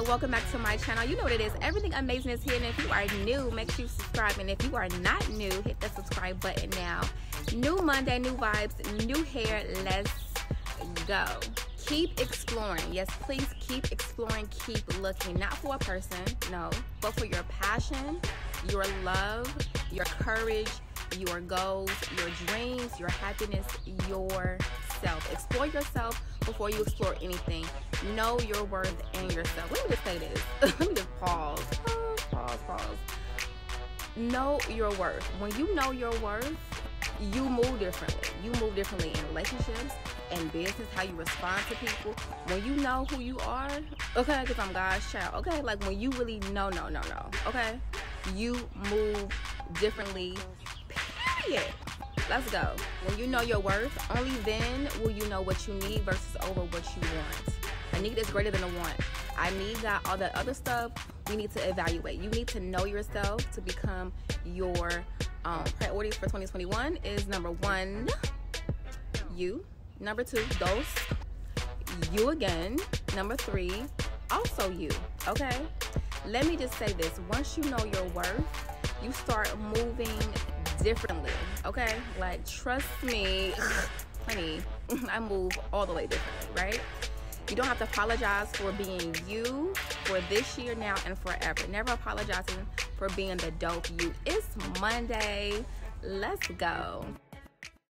y'all. Welcome back to my channel. You know what it is. Everything Amazyng is here. And if you are new make sure you subscribe. And if you are not new hit the subscribe button now. New monday new vibes new hair. Let's go. Keep exploring. Yes please keep exploring. Keep looking. Not for a person no but for your passion your love your courage your goals your dreams your happiness yourself explore yourself before you explore anything. Know your worth and yourself. Let me just say this. Let me just pause. Pause, pause, pause. Know your worth. When you know your worth, you move differently. You move differently in relationships and business, how you respond to people. When you know who you are, okay, because I'm God's child, okay? Like when you really know, no, no, no, okay? You move differently, period. Let's go. When you know your worth, only then will you know what you need versus over what you want. A need is greater than a want. I need that, all that other stuff. We need to evaluate. You need to know yourself to become your um, priorities for 2021 is number one, you. Number two, those. You again. Number three, also you. Okay? Let me just say this. Once you know your worth, you start moving differently, okay? Like, trust me, honey, I move all the way differently, right? You don't have to apologize for being you for this year now and forever. Never apologizing for being the dope you. It's Monday. Let's go.